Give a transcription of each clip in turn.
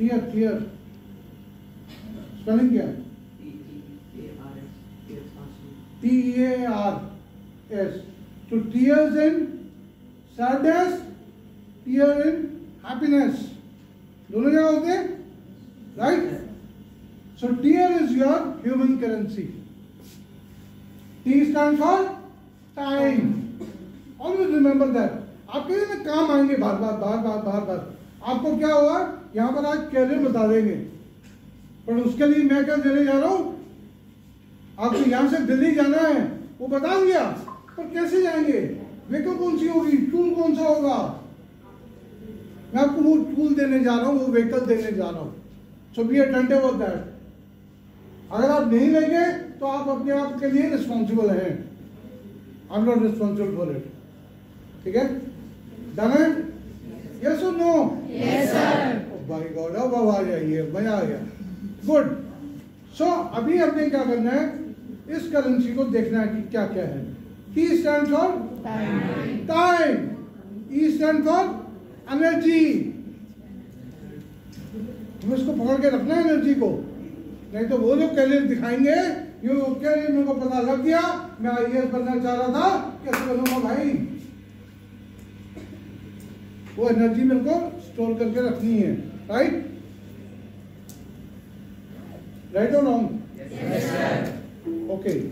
Tier tier spelling क्या? है T E A R S. So tears in sadness, tear in दोनों जगह होते हैं? Right so tear is your human currency T stand for time always remember that आपके लिए काम आएँगे बार बार बार बार बार बार आपको क्या हुआ? यहाँ पर आज कैरियर बता देंगे। पर उसके लिए मैं क्या देने जा रहा हूँ। आपको यहाँ से दिल्ली जाना है वो बता दिया। पर कैसे जाएँगे? व्हीकल कौन सी होगी? टूल कौन सा होगा? मैं आपको वो टूल देने जा रहा हूँ वो व्हीकल देने जा रहा हूँ। So be attentive of that अगर आप नहीं लेंगे तो आप अपने आप के लिए रिस्पॉन्सिबल हैं। I am not responsible for it ठीक है? डन यस और no Yes, sir. By God अब अब आ जाइए, मज़ा आ गया। गुड सो अभी हमने क्या करना है? इस करेंसी को देखना है कि क्या क्या है। T stand for time E stand for energy हमें इसको पकड़ के रखना है एनर्जी को। नहीं तो वो लोग कैरियर दिखाएँगे, ये कैरियर मेरे को पता लग गया। मैं आई बनना चाह रहा था। कैसे बनूँगा भाई? वो एनर्जी मेरे को स्टोर करके रखनी है। राइट राइट और wrong Yes, sir. Okay.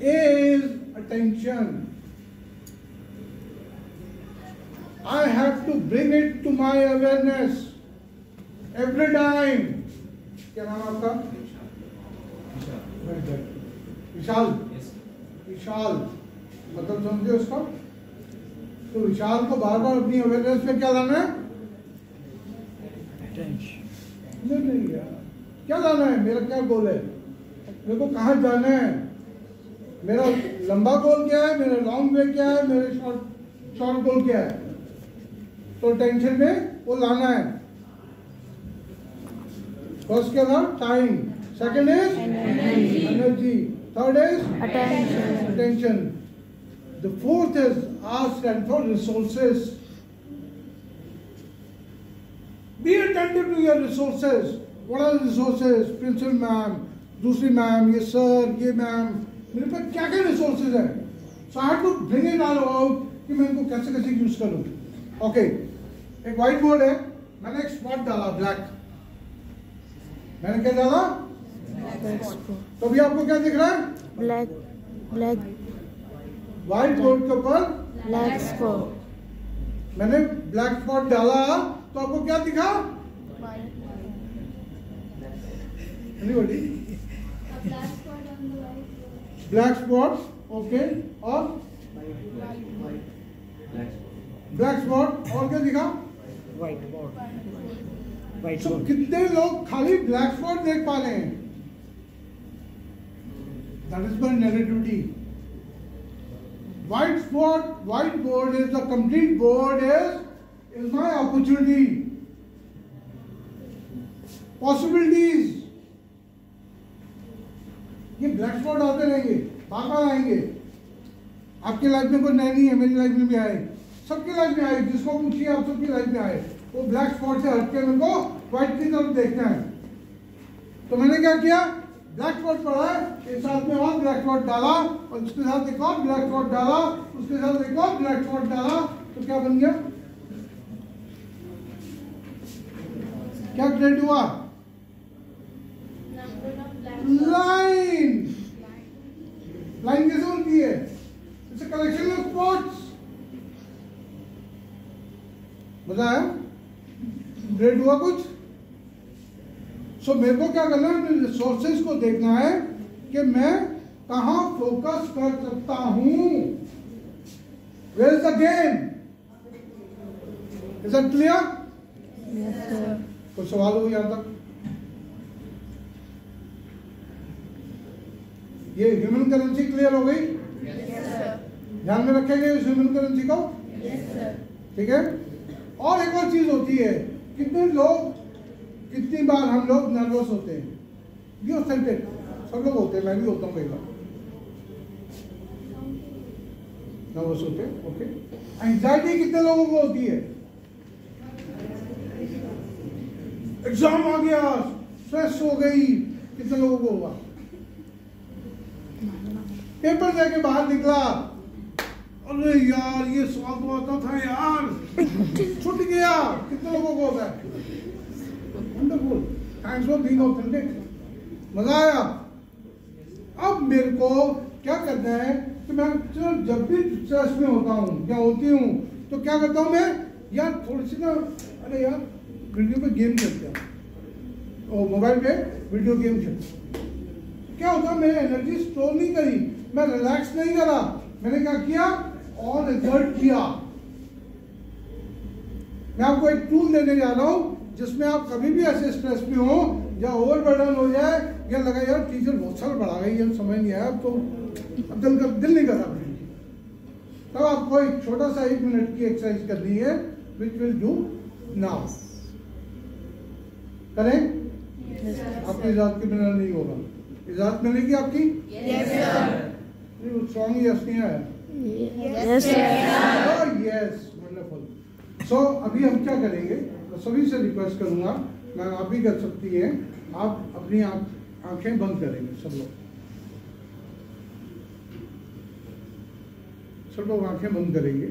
A is attention. I have to bring it to my awareness every time. क्या नाम है आपका? विशाल। विशाल। मतलब समझे उसका? तो विशाल को बार बार अपनी अवेयरनेस में क्या लाना है? नहीं नहीं यार क्या लाना है? मेरा क्या गोल है? मेरे को कहाँ जाना है? मेरा लंबा गोल क्या है? मेरा लॉन्ग वे क्या है? मेरे शॉर्ट शॉर्ट गोल क्या है? तो टेंशन में वो लाना है। फ़र्स्ट क्या था? Time second is energy third is attention. The fourth is R stand for resources. Be attentive to your resources. What are the resources? Principal ma'am, दूसरी मैम ये सर ये मैम मेरे पास क्या क्या रिसोर्सेज है? So I have to bring it all out कि मैं इनको कैसे कैसे यूज़ करूँ? ओके एक व्हाइट बोर्ड है। मैंने एक स्पॉट डाला ब्लैक मैंने क्या डाला? तो अभी आपको क्या दिख रहा है? Black, black, व्हाइट बोर्ड के ऊपर black spot. मैंने ब्लैक स्पॉट डाला। तो आपको क्या दिखा? Anybody? ब्लैक स्पॉट ओके और? ब्लैक स्पॉट और क्या दिखा? व्हाइट बोर्ड व्हाइट तो बोर्ड कितने लोग खाली ब्लैक स्पॉट देख पा रहे हैं? That is my negativity white spot white board is the complete board is is my opportunity possibilities ये ब्लैक स्पॉट आते रहेंगे बार आएँगे। आपकी लाइफ में कोई नया नहीं है, मेरी लाइफ में भी आए। सबकी लाइफ में आए, जिसको पूछिए, आप सबकी लाइफ में आए। वो ब्लैक स्पॉट से हटके मेरे को व्हाइट की तरफ़ देखना है। तो मैंने क्या किया? ब्लैक स्पॉट पड़ा है एक साथ में और ब्लैक स्पॉट डाला, और उसके साथ एक और ब्लैक स्पॉट डाला, उसके साथ एक और ब्लैक स्पॉट डाला। तो क्या बन गया? क्या क्रिएट हुआ? लाइन। लाइन कैसे बनती है? इट्स कलेक्शन ऑफ़ स्पॉट्स मज़ा आया ग्रेड हुआ कुछ? सो so, मेरे को क्या करना है? अपने रिसोर्सेज को देखना है कि मैं कहा फोकस कर सकता हूँ। Where is the game is it clear. कोई सवाल हो यहाँ तक? ये ह्यूमन करेंसी क्लियर हो गई? Yes, ध्यान में रखेंगे इस ह्यूमन करेंसी को? Yes, ठीक है? और एक और चीज़ होती है कितने लोग कितनी बार हम लोग नर्वस होते हैं? बी ऑथेंटिक सब लोग होते हैं मैं भी होता हूँ कई बार। नर्वस होते हैं ओके एंजाइटी कितने लोगों को होती है? एग्ज़ाम आ गया स्ट्रेस हो गई कितने लोगों को हुआ? पेपर देके बाहर निकला। अरे यार, ये सवाल तो आता था यार। छूट गया। कितने लोगों को होता है wonderful thanks for being authentic मज़ा आया। अब मेरे को क्या करना है कि मैं जब भी स्ट्रेस में होता हूँ या होती हूँ तो क्या करता हूँ मैं? यार, थोड़ी सी ना, अरे यार वीडियो पे गेम खेलते हैं। मोबाइल पे वीडियो गेम खेलते क्या होता है, मैंने एनर्जी स्टोर नहीं करी। मैं रिलैक्स नहीं करा। मैंने क्या किया? और रिज़ल्ट किया मैं आपको एक टूल देने जा रहा हूँ जिसमें आप कभी भी ऐसे स्ट्रेस में हो या ओवरबर्डन हो जाए या लगा यार टीचर बहुत सारा बढ़ा गई है समझ नहीं आया अब तो अब दिल कर दिल नहीं कर रहा। तब आपको एक छोटा सा एक मिनट की एक्सरसाइज करनी है विच विल डू नाउ करें? आपकी इजाज़त के बिना नहीं होगा। इजाज़त मिलेगी आपकी? नहीं वो सॉन्ग यस नहीं आया। Yes, वंडरफुल सो अभी हम क्या करेंगे? मैं सभी से रिक्वेस्ट करूँगा मैं आप भी कर सकती हैं। आप अपनी आँखें बंद करेंगे सब लोग। सब लोग आँखें बंद करेंगे।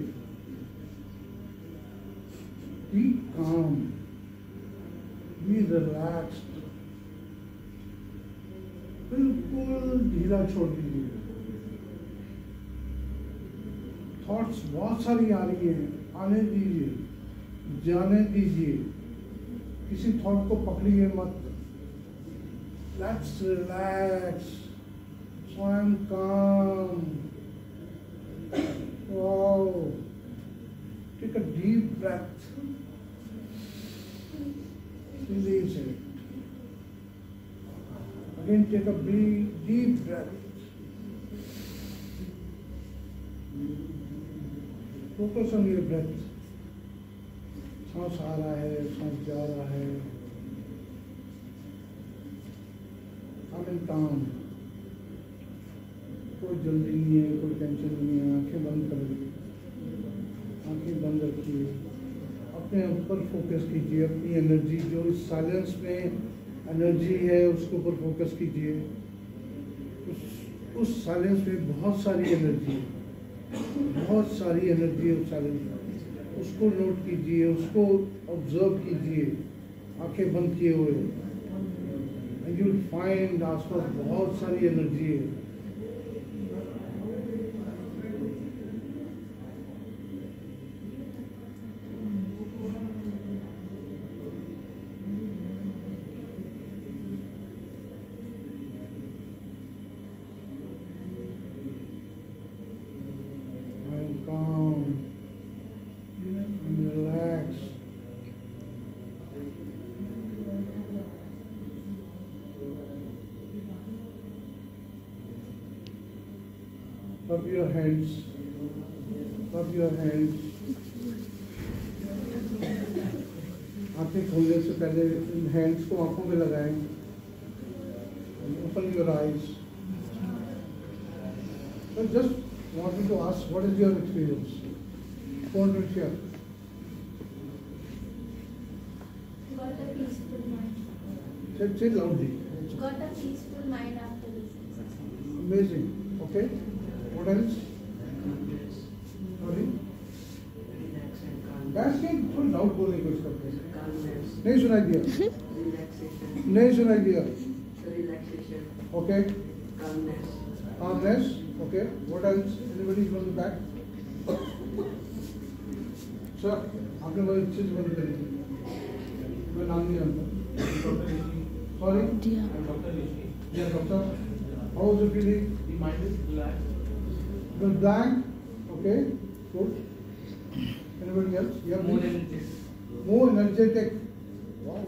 बी रिलैक्स्ड बिल्कुल ढीला छोड़ दीजिए। थॉट्स बहुत सारी आ रही है। आने दीजिए, जाने दीजिए। किसी थॉट को पकड़िए मत। लेट्स रिलैक्स स्वयं काम। Take a deep breath release it. Again, take a big, deep focus on breath सांस आ रहा है, सांस जा रहा है। काम। कोई जल्दी नहीं है, कोई टेंशन नहीं है, आँखें बंद कर दी। आँखें बंद रखिए अपने ऊपर फोकस कीजिए, अपनी एनर्जी जो इस साइलेंस में एनर्जी है, उसके ऊपर फोकस कीजिए। उस उस साइलेंस में बहुत सारी एनर्जी है। बहुत सारी एनर्जी सारे उसको नोट कीजिए, उसको ऑब्ज़र्व कीजिए। आँखें बंद किए हुए। एंड यू फाइंड आसपास बहुत सारी एनर्जी है। Rub your hands. Rub your hands. आंखें खोलने से पहले इन हैंड्स को आंखों में लगाएं open your eyes So just wanted to ask, what is your experience? Phone will share. Got a peaceful mind. Say, say loudly. Got a peaceful mind after listening. Amazing. Okay. Else? Sorry. बैठ के थोड़ी loud बोलने की कोशिश करते हैं नहीं सुनाई दिया नहीं सुनाई दिया okay calmness okay what else anybody from the back sir आपने वो चीज़ बंद करी मैं नाम नहीं जानता sorry Dear. Yeah, doctor. How is it feeling? The mind is relaxed. The blank. Okay. Good. Anybody else? Yeah, More energetic. More energetic. Wow.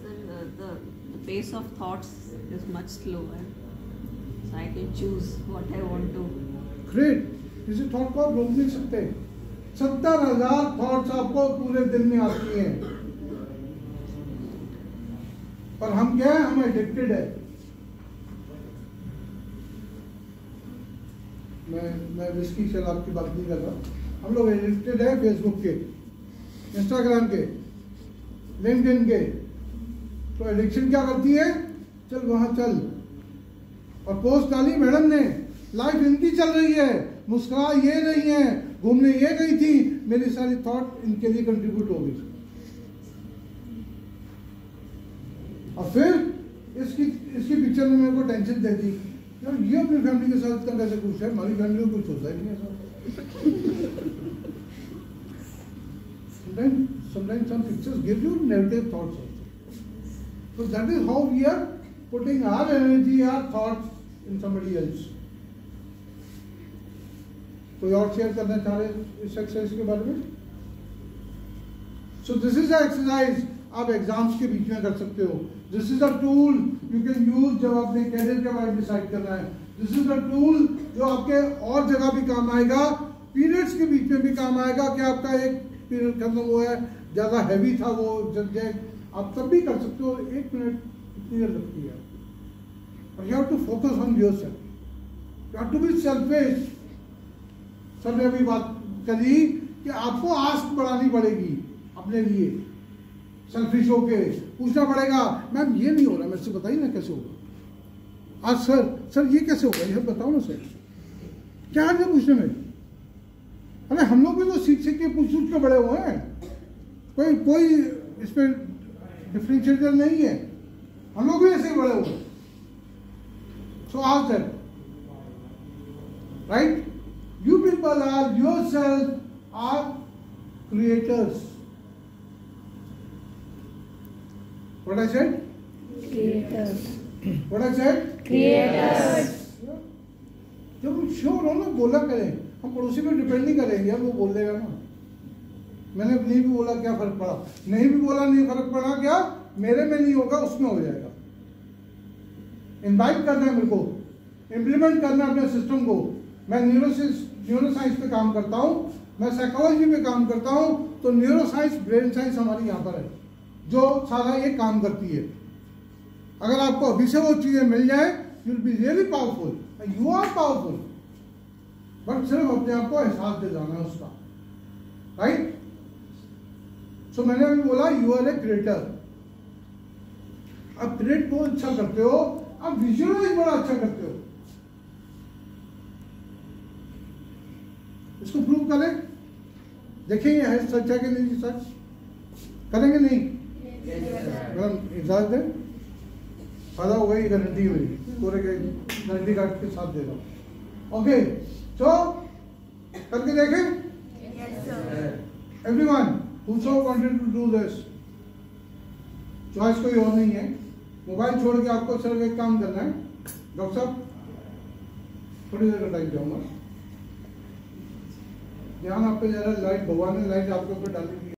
Sir, uh, the, the pace of thoughts is much slower. So I can choose what I want to. Great. किसी thought को आप रोक नहीं सकते सत्तर हज़ार thoughts आपको पूरे दिन में आती हैं पर हम क्या है हम एडिक्टेड है मैं विस्की शराब की बात नहीं कर रहा हम लोग एडिक्टेड है फेसबुक के इंस्टाग्राम के लिंक्डइन के। तो एडिक्शन क्या करती है? चल वहाँ चल। और पोस्ट डाली मैडम ने लाइफ इनकी चल रही है, मुस्कुरा ये नहीं है, घूमने ये गई थी, मेरी सारी थॉट इनके लिए कंट्रीब्यूट हो गई। और फिर इसकी इसकी पिक्चर ने मेरे को टेंशन दे दी। यार ये अपनी फैमिली के साथ इतना कैसे खुश है हमारी फैमिली को कुछ होता ही नहीं some pictures give you negative thoughts also. So that is how we are putting our energy, our thoughts in somebody else. कोई और शेयर करना चाह रहे इस एक्सरसाइज के बारे में सो दिस इज़ एक्सरसाइज आप एग्ज़ाम्स के बीच में कर सकते हो। This is a tool you can use जब आपने कैरियर के बारे में डिसाइड करना है। दिस इज़ अ टूल जो आपके और जगह भी काम आएगा पीरियड्स के बीच में भी काम आएगा कि आपका एक पीरियड खत्म हुआ है, ज़्यादा हैवी था वो सब्जेक्ट आप तब भी कर सकते हो, एक मिनट इतनी देर लगती है। You to focus on your self you to be selfish sir ने अभी बात करी कि आपको आस्क बढ़ानी पड़ेगी अपने लिए। सेल्फिश होके पूछना पड़ेगा, मैम, ये नहीं हो रहा से बताइए ना कैसे होगा? आज सर सर, ये कैसे होगा? ये बताओ ना सर। क्या है पूछने में? अरे, हम लोग भी तो सीख सीख के पूछ पूछ के बड़े हुए हैं। कोई कोई इस पर डिफ्रेंशिएटर नहीं है। हम लोग भी ऐसे ही बड़े हुए सो आज that right You people are yourself are creators. What I said? Creators. What I said? Creators. जब हम श्योर हो ना बोला करें। हम पड़ोसी पे डिपेंड नहीं करेंगे वो बोल देगा ना। मैंने नहीं भी बोला क्या फ़र्क पड़ा? नहीं भी बोला नहीं फ़र्क पड़ा क्या? मेरे में नहीं होगा उसमें हो जाएगा। इन्वाइट करना है मेरे को। इम्प्लीमेंट करना है अपने सिस्टम को। मैं न्यूरोसिस न्यूरो साइंस पे काम करता हूँ। मैं साइकोलॉजी पे काम करता हूँ। तो न्यूरो साइंस ब्रेन साइंस हमारी यहाँ पर है। जो सारा ये काम करती है। अगर आपको अभी से वो चीज़ें मिल जाए you will be really powerful you are powerful but सिर्फ़ अपने आप को एहसास दे जाना है उसका। राइट सो मैंने अभी बोला यू आर ए क्रिएटर आप क्रिएट बहुत अच्छा करते हो आप विजुअलाइज बड़ा अच्छा करते हो। इसको प्रूव करें। देखेंगे सच है कि नहीं सच करेंगे नहीं? मैडम इजाज़त दें फ़ायदा होगा ये गारंटी है मेरी पूरे के गारंटी कार्ड के साथ दे रहा हूँ ओके सो करके देखें। Everyone whoso wanted to do this choice कोई और नहीं है। मोबाइल छोड़ के आपको सिर्फ़ एक काम करना है। डॉक्टर साहब थोड़ी देर का टाइम जाऊँगा। ध्यान आप पे जरा लाइट भगवान ने लाइट आपके ऊपर डाली